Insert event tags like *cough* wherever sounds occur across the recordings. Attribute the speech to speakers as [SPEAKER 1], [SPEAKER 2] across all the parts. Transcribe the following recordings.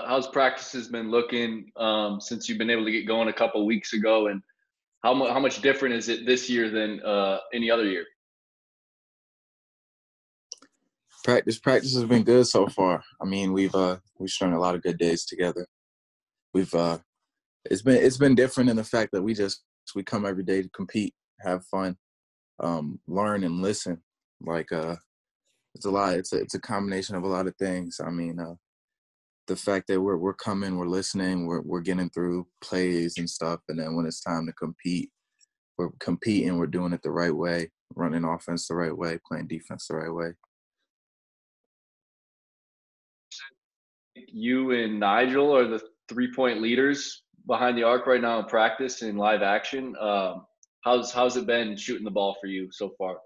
[SPEAKER 1] how's practices been looking um, since you've been able to get going a couple weeks ago, and how much how much different is it this year than uh, any other year?
[SPEAKER 2] Practice practice has been good so far. I mean, we've uh we've spent a lot of good days together. We've uh it's been it's been different in the fact that we just we come every day to compete, have fun, um, learn and listen. Like uh it's a lot. It's a it's a combination of a lot of things. I mean, uh, the fact that we're we're coming, we're listening, we're we're getting through plays and stuff, and then when it's time to compete, we're competing, we're doing it the right way, running offense the right way, playing defense the right way.
[SPEAKER 1] You and Nijel are the three point leaders behind the arc right now in practice and live action. Um, how's how's it been shooting the ball for you so far?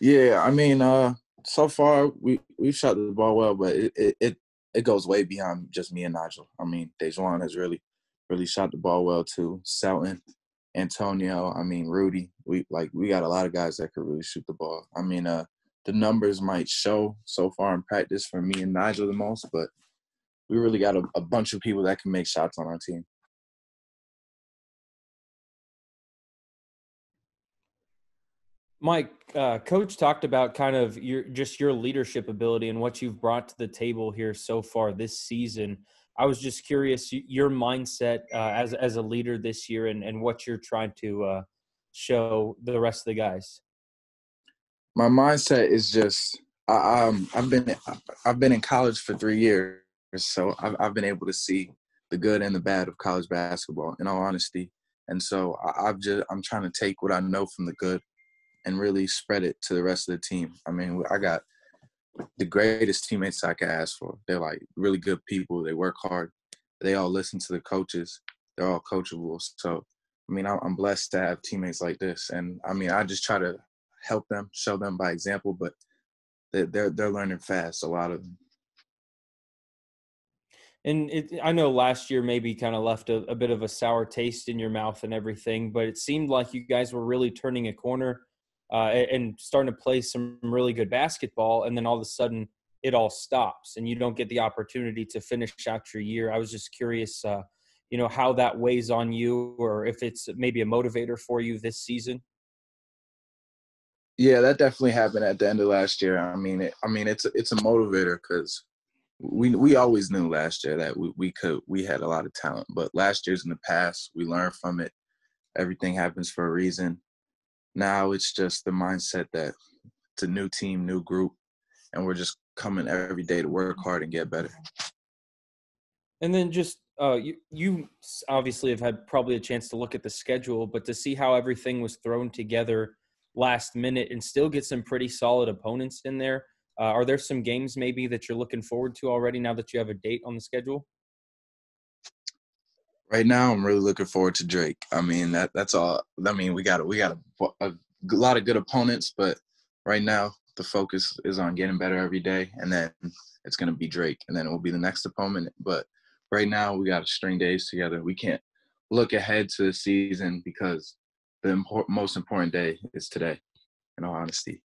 [SPEAKER 2] Yeah, I mean, uh, so far we we shot the ball well, but it, it, it it goes way beyond just me and Nijel. I mean, DaJuan has really really shot the ball well too. Selton, Antonio, I mean Rudi. We like we got a lot of guys that could really shoot the ball. I mean, uh, the numbers might show so far in practice for me and Nijel the most, but we really got a, a bunch of people that can make shots on our team.
[SPEAKER 3] Mike, uh, Coach talked about kind of your just your leadership ability and what you've brought to the table here so far this season. I was just curious your mindset uh, as as a leader this year and, and what you're trying to uh, show the rest of the guys.
[SPEAKER 2] My mindset is just I, um, I've been I've been in college for three years, so I've, I've been able to see the good and the bad of college basketball. In all honesty, and so I, I've just I'm trying to take what I know from the good and really spread it to the rest of the team. I mean, I got the greatest teammates I could ask for. They're like really good people. They work hard. They all listen to the coaches. They're all coachable. So, I mean, I'm blessed to have teammates like this. And I mean, I just try to help them, show them by example. But they're they're learning fast. A lot of them.
[SPEAKER 3] And it, I know last year maybe kind of left a, a bit of a sour taste in your mouth and everything, but it seemed like you guys were really turning a corner uh, and starting to play some really good basketball, and then all of a sudden it all stops, and you don't get the opportunity to finish out your year. I was just curious, uh, you know, how that weighs on you, or if it's maybe a motivator for you this season.
[SPEAKER 2] Yeah, that definitely happened at the end of last year. I mean, it, I mean, it's a, it's a motivator because we we always knew last year that we, we could we had a lot of talent, but last year's in the past. We learned from it. Everything happens for a reason. Now it's just the mindset that it's a new team, new group, and we're just coming every day to work hard and get better.
[SPEAKER 3] And then just uh, you, you obviously have had probably a chance to look at the schedule, but to see how everything was thrown together last minute and still get some pretty solid opponents in there. Uh, are there some games maybe that you're looking forward to already now that you have a date on the schedule?
[SPEAKER 2] Right now I'm really looking forward to Drake. I mean that that's all. I mean we got we got a, a, lot of good opponents, but right now the focus is on getting better every day, and then it's gonna be Drake, and then it will be the next opponent. But right now we got to string days together. We can't look ahead to the season because the import, most important day is today. In all honesty.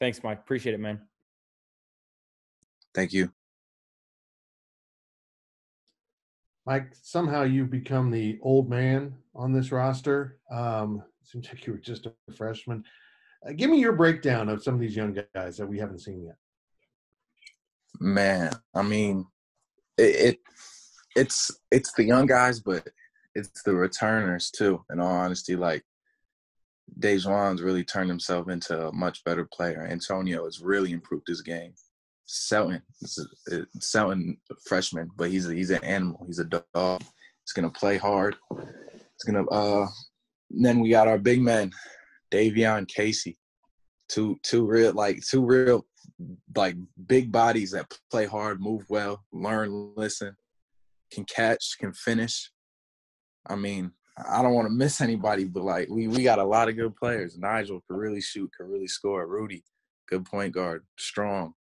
[SPEAKER 3] Thanks, Mike. Appreciate it, man.
[SPEAKER 2] Thank you.
[SPEAKER 4] Mike, somehow you've become the old man on this roster. Um, seems like you were just a freshman. Uh, give me your breakdown of some of these young guys that we haven't seen yet.
[SPEAKER 2] Man, I mean, it, it it's it's the young guys, but it's the returners too. In all honesty, like DaJuan's really turned himself into a much better player. Antonio has really improved his game. Selton. Selton freshman, but he's a, he's an animal. He's a dog. He's gonna play hard. He's gonna. Uh, then we got our big man, Davion Kaosi. Two two real like two real like big bodies that play hard, move well, learn, listen, can catch, can finish. I mean, I don't want to miss anybody, but like we we got a lot of good players. Nijel can really shoot, can really score. Rudi, good point guard, strong.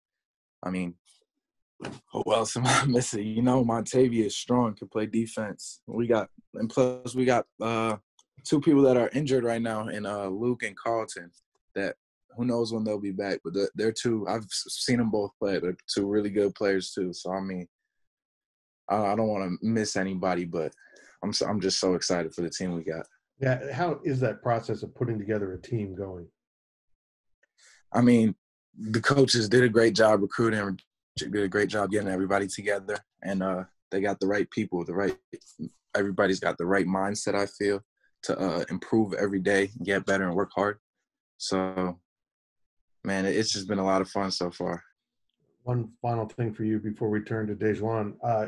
[SPEAKER 2] I mean, who else am I *laughs* missing? You know, Montavia is strong, can play defense. We got, and plus we got uh, two people that are injured right now in uh, Luke and Carlton that who knows when they'll be back? But they're, they're two. I've seen them both play. They're two really good players too. So I mean, I, I don't want to miss anybody, but I'm so, I'm just so excited for the team we got.
[SPEAKER 4] Yeah, how is that process of putting together a team going?
[SPEAKER 2] I mean, the coaches did a great job recruiting, did a great job getting everybody together, and uh, they got the right people, the right. Everybody's got the right mindset. I feel to uh, improve every day, get better, and work hard. So, man, it's just been a lot of fun so far.
[SPEAKER 4] One final thing for you before we turn to DaJuan. Uh,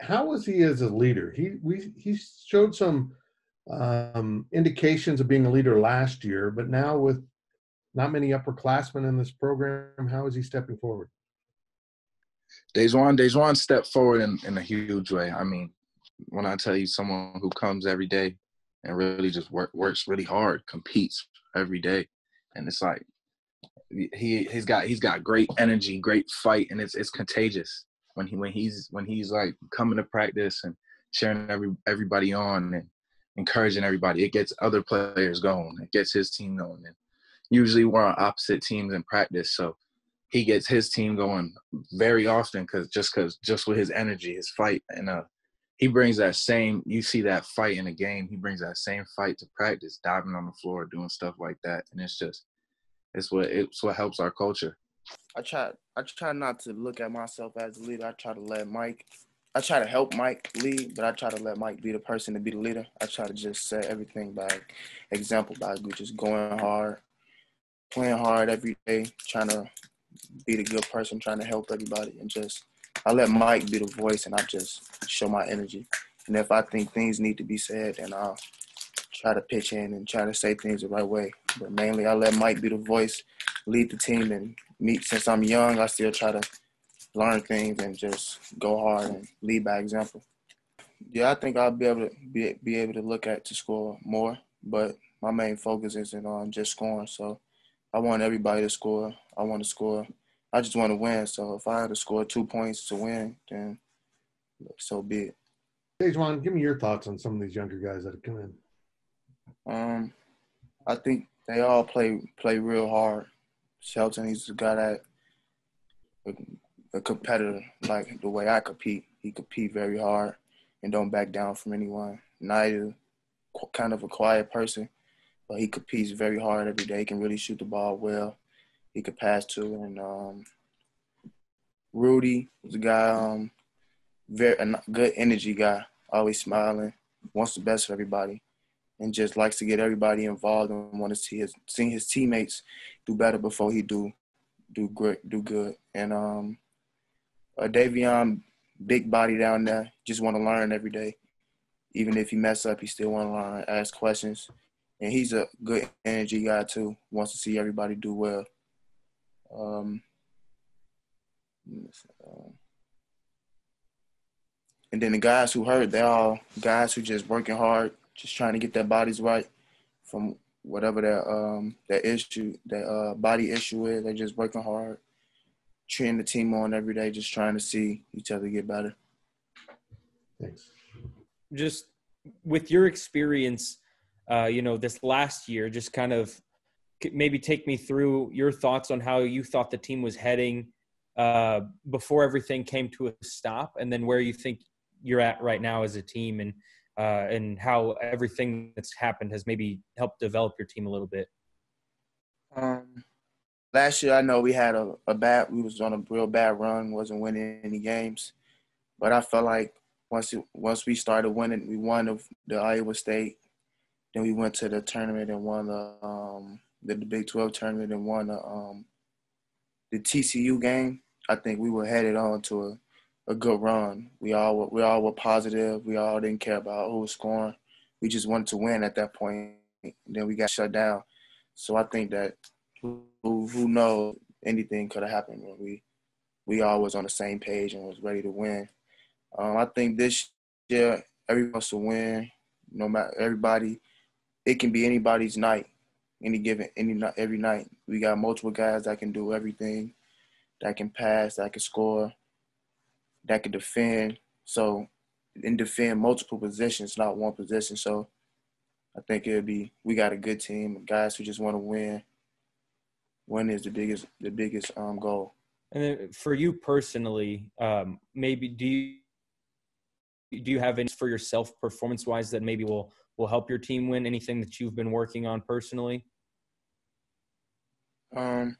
[SPEAKER 4] how was he as a leader? He we he showed some um, indications of being a leader last year, but now with not many upperclassmen in this program, how is he stepping forward?
[SPEAKER 2] DaJuan, DaJuan stepped forward in, in a huge way. I mean, when I tell you someone who comes every day and really just work, works really hard, competes every day, and it's like he he's got he's got great energy, great fight, and it's it's contagious when he when he's when he's like coming to practice and cheering every everybody on and encouraging everybody. It gets other players going. It gets his team going. And usually we're on opposite teams in practice, so he gets his team going very often because just because just with his energy, his fight, and uh, he brings that same. You see that fight in a game. He brings that same fight to practice, diving on the floor, doing stuff like that, and it's just it's what it's what helps our culture.
[SPEAKER 5] I try I try not to look at myself as a leader. I try to let Mike I try to help Mike lead, but I try to let Mike be the person to be the leader. I try to just set everything by example by just going hard, playing hard every day, trying to be the good person, trying to help everybody, and just I let Mike be the voice, and I just show my energy. And if I think things need to be said, then I'll try to pitch in and try to say things the right way. But mainly, I let Mike be the voice, lead the team, and me. Since I'm young, I still try to learn things and just go hard and lead by example. Yeah, I think I'll be able to be, be able to look at to score more, but my main focus isn't on just scoring. So I want everybody to score. I want to score. I just want to win. So if I had to score two points to win, then so be it.
[SPEAKER 4] DaJuan, give me your thoughts on some of these younger guys that have come in.
[SPEAKER 5] Um, I think they all play play real hard. Selton, he's a guy that a competitor like the way I compete. He compete very hard and don't back down from anyone. Neither kind of a quiet person, but he competes very hard every day. He can really shoot the ball well. He could pass too. And um, Rudi is a guy, um, very a good energy guy, always smiling, wants the best for everybody, and just likes to get everybody involved and want to see his seeing his teammates do better before he do do great do good. And um, uh, Davion, big body down there, just want to learn every day. Even if he mess up, he still want to learn, ask questions, and he's a good energy guy too. Wants to see everybody do well. Um, and then the guys who hurt, they're all guys who just working hard, just trying to get their bodies right from whatever their um their issue, their uh, body issue is. They're just working hard cheering the team on every day, just trying to see each other get better.
[SPEAKER 4] Thanks.
[SPEAKER 3] Just with your experience, uh, you know, this last year, just kind of maybe take me through your thoughts on how you thought the team was heading uh, before everything came to a stop, and then where you think you're at right now as a team, and uh, and how everything that's happened has maybe helped develop your team a little bit.
[SPEAKER 5] Um, last year I know we had a, a bad we was on a real bad run, wasn't winning any games. But I felt like once it, once we started winning, we won the, the Iowa State. Then we went to the tournament and won the um, the, the Big Twelve tournament and won the um, the TCU game. I think we were headed on to a, a good run. We all were, we all were positive. We all didn't care about who was scoring. We just wanted to win at that point. And then we got shut down. So I think that who who knows anything could have happened when we we all was on the same page and was ready to win. Um, I think this year everyone wants to win. No matter everybody, it can be anybody's night, any given any every night. We got multiple guys that can do everything, that can pass, that can score, that can defend. So, and defend multiple positions, not one position. So, I think it'll be we got a good team, guys who just want to win win is the biggest the biggest um, goal.
[SPEAKER 3] And then for you personally, um, maybe do you do you have any for yourself performance wise that maybe will will help your team win? Anything that you've been working on personally?
[SPEAKER 5] Um,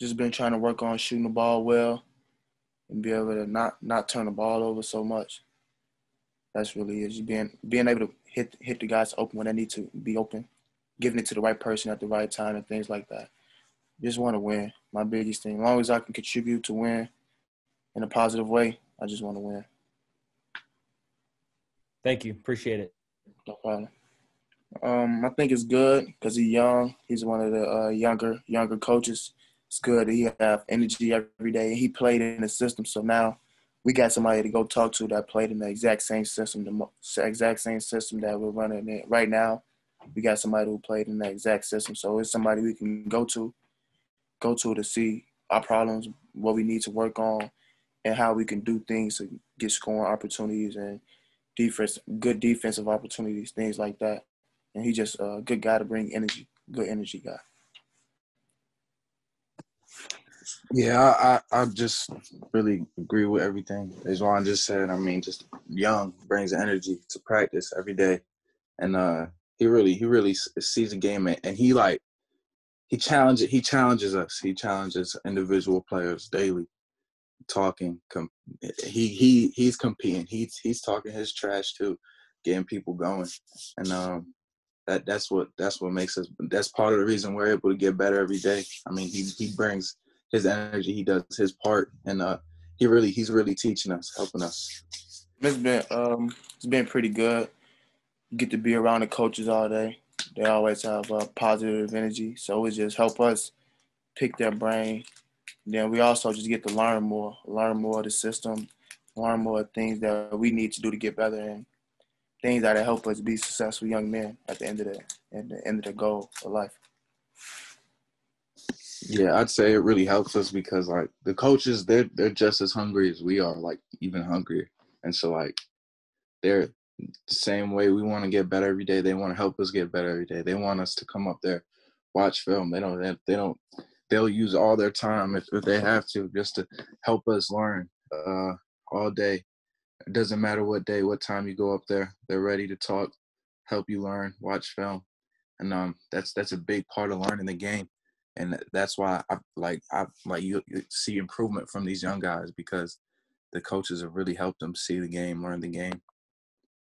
[SPEAKER 5] just been trying to work on shooting the ball well and be able to not not turn the ball over so much. That's really is being being able to hit hit the guys open when they need to be open, giving it to the right person at the right time and things like that. Just want to win. My biggest thing. As long as I can contribute to win in a positive way, I just want to win.
[SPEAKER 3] Thank you. Appreciate it.
[SPEAKER 5] No problem. Um, I think it's good because he's young. He's one of the uh, younger younger coaches. It's good that he have energy every day. He played in the system, so now we got somebody to go talk to that played in the exact same system, the exact same system that we're running in right now. We got somebody who played in the exact system, so it's somebody we can go to, go to to see our problems, what we need to work on, and how we can do things to get scoring opportunities and defense, good defensive opportunities, things like that. And he's just a good guy to bring energy, good energy guy.
[SPEAKER 2] Yeah, I, I, just really agree with everything Juan just said. I mean, just young brings energy to practice every day, and uh, he really he really sees the game and he like he challenges he challenges us. He challenges individual players daily, talking. Com- he he he's competing. He's he's talking his trash too, getting people going, and um, that that's what that's what makes us. That's part of the reason we're able to get better every day. I mean, he he brings his energy. He does his part, and uh, he really he's really teaching us, helping us.
[SPEAKER 5] It's been um it's been pretty good. You get to be around the coaches all day. They always have uh, positive energy, so it just help us pick their brain. Then we also just get to learn more, learn more of the system, learn more things that we need to do to get better, and things that help us be successful young men at the end of the at the end of the goal of life.
[SPEAKER 2] Yeah, I'd say it really helps us because like the coaches, they're they're just as hungry as we are, like even hungrier. And so like they're the same way we want to get better every day. They want to help us get better every day. They want us to come up there, watch film. They don't. They, they don't. They'll use all their time if, if they have to just to help us learn uh, all day. It doesn't matter what day, what time you go up there. They're ready to talk, help you learn, watch film, and um, that's that's a big part of learning the game and that's why I like I like you, you, see improvement from these young guys because the coaches have really helped them see the game, learn the game.